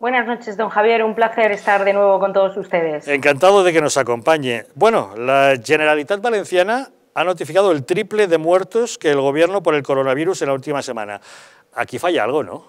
Buenas noches, don Javier. Un placer estar de nuevo con todos ustedes. Encantado de que nos acompañe. Bueno, la Generalitat Valenciana ha notificado el triple de muertos que el gobierno por el coronavirus en la última semana. Aquí falla algo, ¿no?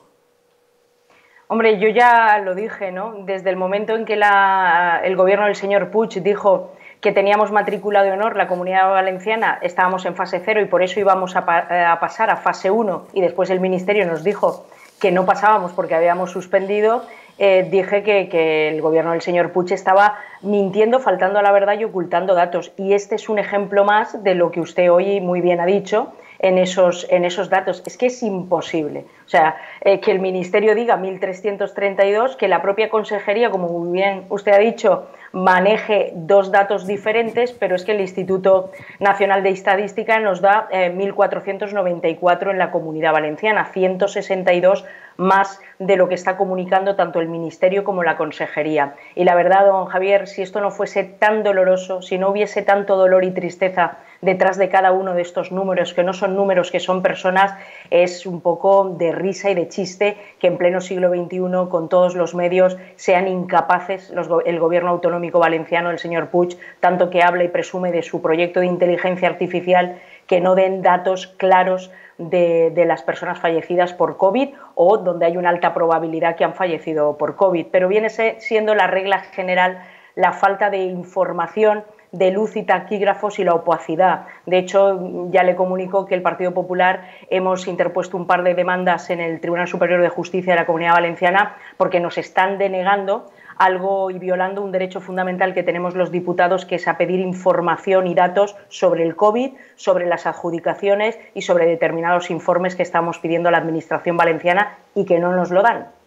Hombre, yo ya lo dije, ¿no? Desde el momento en que el gobierno del señor Puig dijo que teníamos matrícula de honor la comunidad valenciana, estábamos en fase cero y por eso íbamos a, pasar a fase uno y después el ministerio nos dijo que no pasábamos porque habíamos suspendido, eh, dije que, el gobierno del señor Puig estaba mintiendo, faltando a la verdad y ocultando datos. Y este es un ejemplo más de lo que usted hoy muy bien ha dicho en esos, en esos datos. Es que es imposible. O sea, eh, que el Ministerio diga 1.332, que la propia consejería, como muy bien usted ha dicho, maneje dos datos diferentes, pero es que el Instituto Nacional de Estadística nos da 1.494 eh, en la comunidad valenciana, 162 más de lo que está comunicando tanto el Ministerio como la Consejería. Y la verdad, don Javier, si esto no fuese tan doloroso, si no hubiese tanto dolor y tristeza detrás de cada uno de estos números, que no son números, que son personas, es un poco de risa y de chiste que en pleno siglo XXI, con todos los medios, sean incapaces el gobierno autonómico valenciano, el señor Puig, tanto que habla y presume de su proyecto de inteligencia artificial, que no den datos claros de, de, las personas fallecidas por COVID o donde hay una alta probabilidad que han fallecido por COVID. Pero viene siendo la regla general la falta de información de luz y taquígrafos y la opacidad. De hecho, ya le comunico que el Partido Popular hemos interpuesto un par de demandas en el Tribunal Superior de Justicia de la Comunidad Valenciana porque nos están denegando algo y violando un derecho fundamental que tenemos los diputados, que es a pedir información y datos sobre el COVID, sobre las adjudicaciones y sobre determinados informes que estamos pidiendo a la Administración valenciana y que no nos lo dan.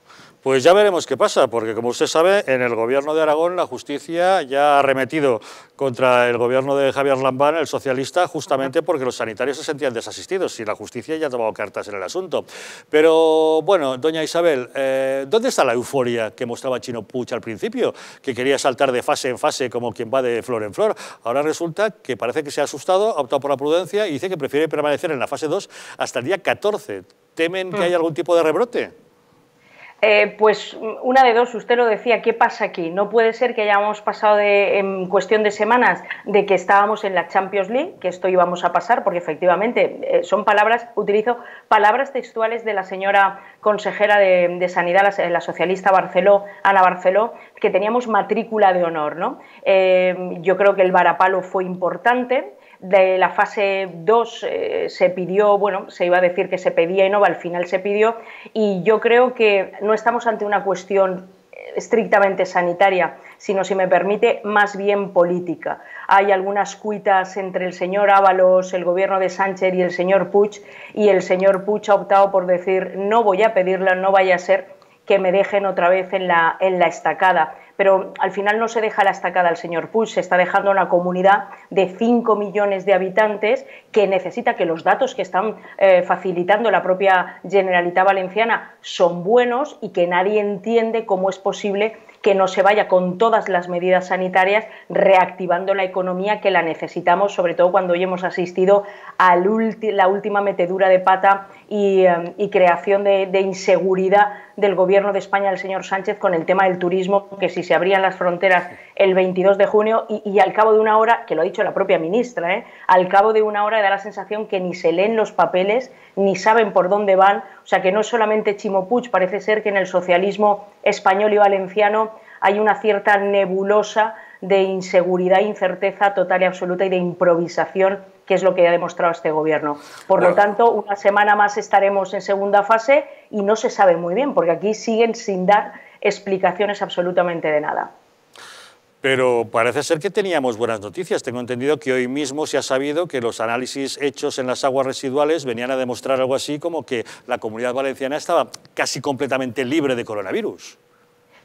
Pues ya veremos qué pasa, porque como usted sabe, en el gobierno de Aragón la justicia ya ha remetido contra el gobierno de Javier Lambán, el socialista, justamente porque los sanitarios se sentían desasistidos y la justicia ya ha tomado cartas en el asunto. Pero bueno, doña Isabel, eh, ¿dónde está la euforia que mostraba Chino Puig al principio, que quería saltar de fase en fase como quien va de flor en flor? Ahora resulta que parece que se ha asustado, ha optado por la prudencia y dice que prefiere permanecer en la fase 2 hasta el día 14. ¿Temen que mm. haya algún tipo de rebrote? Eh, pues una de dos, usted lo decía, ¿qué pasa aquí? No puede ser que hayamos pasado en cuestión de semanas de que estábamos en la Champions League, que esto íbamos a pasar, porque efectivamente eh, son palabras, utilizo palabras textuales de la señora consejera de, Sanidad, la, socialista Barceló, Ana Barceló, que teníamos matrícula de honor. ¿no? Eh, yo creo que el varapalo fue importante de la fase 2 eh, se pidió, bueno, se iba a decir que se pedía y no, al final se pidió, y yo creo que no estamos ante una cuestión estrictamente sanitaria, sino, si me permite, más bien política. Hay algunas cuitas entre el señor Ábalos, el gobierno de Sánchez y el señor Puig, y el señor Puig ha optado por decir no voy a pedirla, no vaya a ser que me dejen otra vez en la, en la estacada pero al final no se deja la estacada al señor Puig, se está dejando una comunidad de 5 millones de habitantes que necesita que los datos que están eh, facilitando la propia Generalitat Valenciana son buenos y que nadie entiende cómo es posible que no se vaya con todas las medidas sanitarias reactivando la economía que la necesitamos, sobre todo cuando hoy hemos asistido a la última metedura de pata y, eh, creación de, inseguridad del gobierno de España, el señor Sánchez, con el tema del turismo, que si se abrían las fronteras el 22 de junio y, al cabo de una hora, que lo ha dicho la propia ministra, ¿eh? al cabo de una hora da la sensación que ni se leen los papeles, ni saben por dónde van, o sea que no es solamente Chimo Puig, parece ser que en el socialismo español y valenciano hay una cierta nebulosa de inseguridad, incerteza total y absoluta y de improvisación, que es lo que ha demostrado este gobierno. Por lo tanto, una semana más estaremos en segunda fase y no se sabe muy bien, porque aquí siguen sin dar explicaciones absolutamente de nada. Pero parece ser que teníamos buenas noticias. Tengo entendido que hoy mismo se ha sabido que los análisis hechos en las aguas residuales venían a demostrar algo así como que la comunidad valenciana estaba casi completamente libre de coronavirus.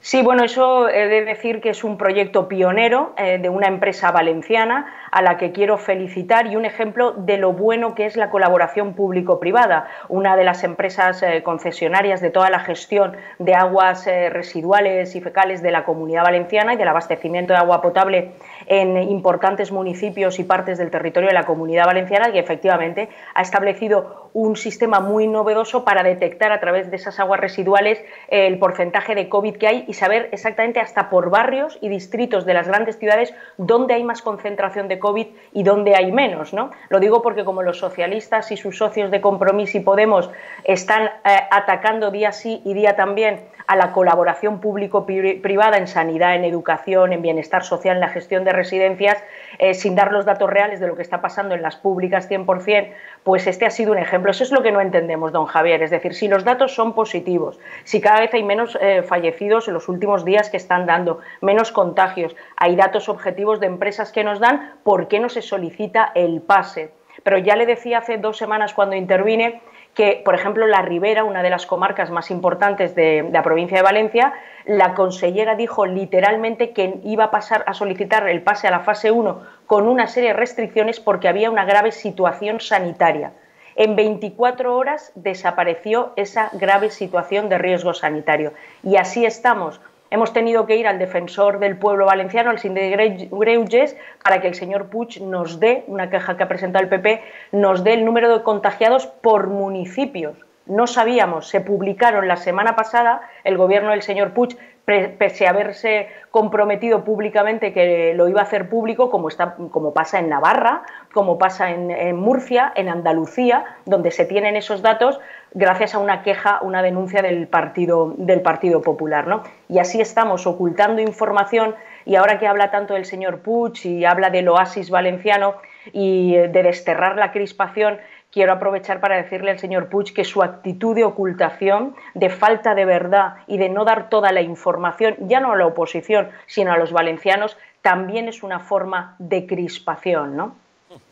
Sí, bueno, eso he de decir que es un proyecto pionero eh, de una empresa valenciana a la que quiero felicitar y un ejemplo de lo bueno que es la colaboración público-privada. Una de las empresas eh, concesionarias de toda la gestión de aguas eh, residuales y fecales de la comunidad valenciana y del abastecimiento de agua potable en importantes municipios y partes del territorio de la comunidad valenciana, que efectivamente ha establecido un sistema muy novedoso para detectar a través de esas aguas residuales el porcentaje de COVID que hay y saber exactamente hasta por barrios y distritos de las grandes ciudades dónde hay más concentración de COVID y dónde hay menos. ¿no? Lo digo porque como los socialistas y sus socios de Compromís y Podemos están eh, atacando día sí y día también a la colaboración público-privada en sanidad, en educación, en bienestar social, en la gestión de residencias, eh, sin dar los datos reales de lo que está pasando en las públicas 100%, pues este ha sido un ejemplo. Eso es lo que no entendemos, don Javier. Es decir, si los datos son positivos, si cada vez hay menos eh, fallecidos en los últimos días que están dando, menos contagios, hay datos objetivos de empresas que nos dan, ¿por qué no se solicita el pase? Pero ya le decía hace dos semanas cuando intervine que, por ejemplo, la Ribera, una de las comarcas más importantes de, la provincia de Valencia, la consellera dijo literalmente que iba a pasar a solicitar el pase a la fase 1 con una serie de restricciones porque había una grave situación sanitaria. En 24 horas desapareció esa grave situación de riesgo sanitario. Y así estamos hemos tenido que ir al defensor del pueblo valenciano, al síndic Greuges, para que el señor Puig nos dé, una queja que ha presentado el PP, nos dé el número de contagiados por municipios. No sabíamos, se publicaron la semana pasada, el gobierno del señor Puig pese a haberse comprometido públicamente que lo iba a hacer público, como, está, como pasa en Navarra, como pasa en, Murcia, en Andalucía, donde se tienen esos datos gracias a una queja, una denuncia del Partido, del partido Popular. ¿no? Y así estamos ocultando información y ahora que habla tanto el señor Puig y habla del oasis valenciano y de desterrar la crispación, quiero aprovechar para decirle al señor Puig que su actitud de ocultación, de falta de verdad y de no dar toda la información, ya no a la oposición, sino a los valencianos, también es una forma de crispación, ¿no?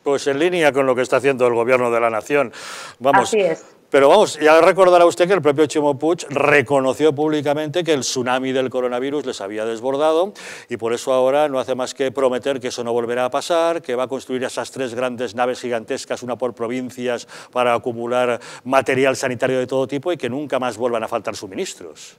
Pues en línea con lo que está haciendo el Gobierno de la Nación. Vamos, Así es. Pero vamos, ya recordará usted que el propio Chimo Puig reconoció públicamente que el tsunami del coronavirus les había desbordado y por eso ahora no hace más que prometer que eso no volverá a pasar, que va a construir esas tres grandes naves gigantescas, una por provincias, para acumular material sanitario de todo tipo y que nunca más vuelvan a faltar suministros.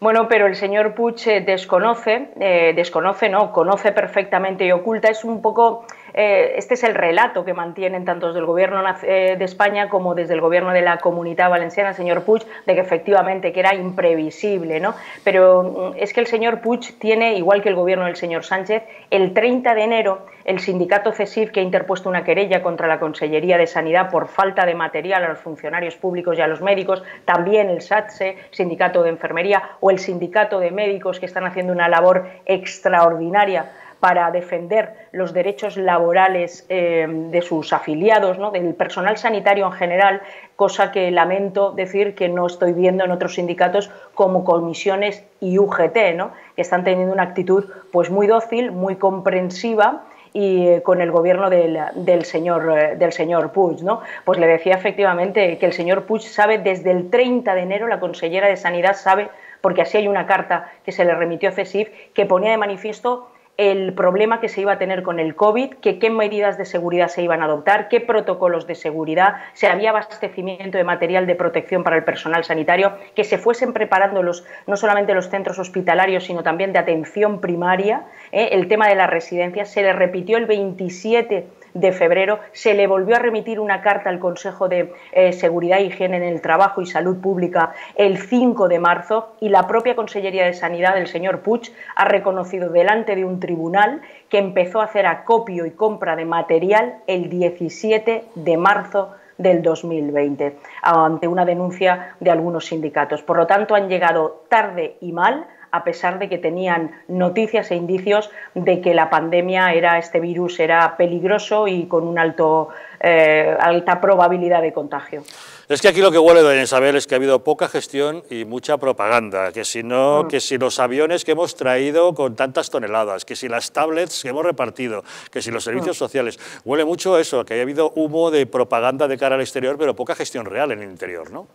Bueno, pero el señor Puig eh, desconoce, eh, desconoce, no, conoce perfectamente y oculta. Es un poco eh, este es el relato que mantienen tanto desde el Gobierno eh, de España como desde el Gobierno de la Comunidad Valenciana, señor Puig, de que efectivamente que era imprevisible. ¿no? Pero mm, es que el señor Puig tiene, igual que el Gobierno del señor Sánchez, el 30 de enero el sindicato CESIF, que ha interpuesto una querella contra la Consellería de Sanidad por falta de material a los funcionarios públicos y a los médicos, también el SATSE, Sindicato de Enfermería, o el Sindicato de Médicos, que están haciendo una labor extraordinaria para defender los derechos laborales eh, de sus afiliados, ¿no? del personal sanitario en general, cosa que lamento decir que no estoy viendo en otros sindicatos como comisiones y que están teniendo una actitud pues, muy dócil, muy comprensiva y eh, con el gobierno del, señor, eh, del señor. ¿no? Pues le decía efectivamente que el señor Puig sabe desde el 30 de enero, la consellera de Sanidad sabe, porque así hay una carta que se le remitió a CESIF, que ponía de manifiesto el problema que se iba a tener con el COVID, qué medidas de seguridad se iban a adoptar, qué protocolos de seguridad, si había abastecimiento de material de protección para el personal sanitario, que se fuesen preparando los, no solamente los centros hospitalarios, sino también de atención primaria. ¿eh? El tema de las residencias se le repitió el 27 de febrero, se le volvió a remitir una carta al Consejo de eh, Seguridad e Higiene en el Trabajo y Salud Pública el 5 de marzo y la propia Consellería de Sanidad del señor Puig ha reconocido delante de un tribunal que empezó a hacer acopio y compra de material el 17 de marzo del 2020, ante una denuncia de algunos sindicatos. Por lo tanto, han llegado tarde y mal a pesar de que tenían noticias e indicios de que la pandemia era, este virus era peligroso y con una alto, eh, alta probabilidad de contagio. Es que aquí lo que huele, doña Isabel, es que ha habido poca gestión y mucha propaganda, que si no, mm. que si los aviones que hemos traído con tantas toneladas, que si las tablets que hemos repartido, que si los servicios mm. sociales, huele mucho eso, que haya habido humo de propaganda de cara al exterior, pero poca gestión real en el interior, ¿no?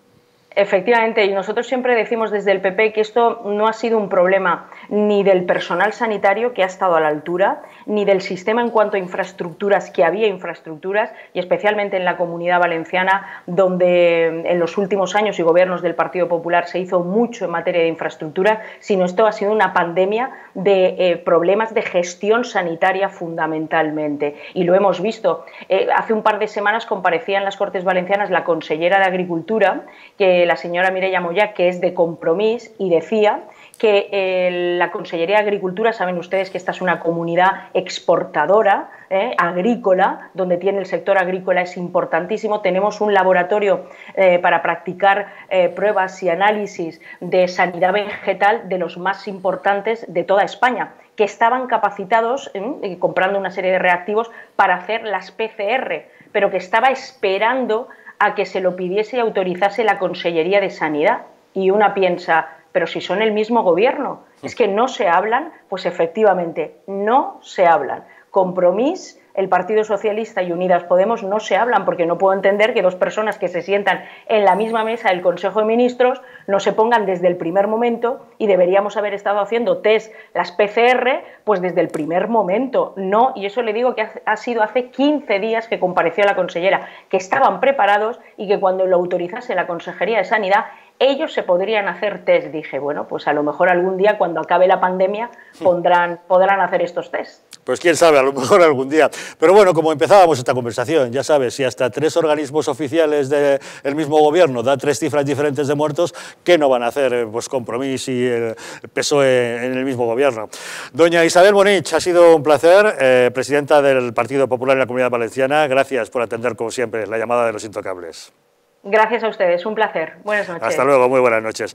Efectivamente, y nosotros siempre decimos desde el PP que esto no ha sido un problema ni del personal sanitario que ha estado a la altura, ni del sistema en cuanto a infraestructuras, que había infraestructuras, y especialmente en la comunidad valenciana, donde en los últimos años y gobiernos del Partido Popular se hizo mucho en materia de infraestructuras, sino esto ha sido una pandemia de eh, problemas de gestión sanitaria fundamentalmente. Y lo hemos visto. Eh, hace un par de semanas comparecía en las Cortes Valencianas la consellera de Agricultura, que la señora Mireia Moya, que es de compromiso, y decía que eh, la Consellería de Agricultura, saben ustedes que esta es una comunidad exportadora, eh, agrícola, donde tiene el sector agrícola es importantísimo. Tenemos un laboratorio eh, para practicar pruebas y análisis de sanidad vegetal de los más importantes de toda España, que estaban capacitados, comprando una serie de reactivos, para hacer las PCR, pero que estaba esperando a que se lo pidiese y autorizase la Consellería de Sanidad. Y una piensa, pero si son el mismo gobierno, es que no se hablan, pues efectivamente, no se hablan. Compromís el Partido Socialista y Unidas Podemos no se hablan porque no puedo entender que dos personas que se sientan en la misma mesa del Consejo de Ministros no se pongan desde el primer momento y deberíamos haber estado haciendo test, las PCR, pues desde el primer momento. No, y eso le digo que ha sido hace 15 días que compareció la consellera, que estaban preparados y que cuando lo autorizase la Consejería de Sanidad ellos se podrían hacer test. Dije, bueno, pues a lo mejor algún día cuando acabe la pandemia pondrán, podrán hacer estos test. Pues quién sabe, a lo mejor algún día. Pero bueno, como empezábamos esta conversación, ya sabes, si hasta tres organismos oficiales del mismo gobierno da tres cifras diferentes de muertos, ¿qué no van a hacer eh, pues Compromís y el PSOE en el mismo gobierno? Doña Isabel Bonich, ha sido un placer, eh, presidenta del Partido Popular en la Comunidad Valenciana. Gracias por atender, como siempre, la llamada de los intocables. Gracias a ustedes, un placer. Buenas noches. Hasta luego, muy buenas noches.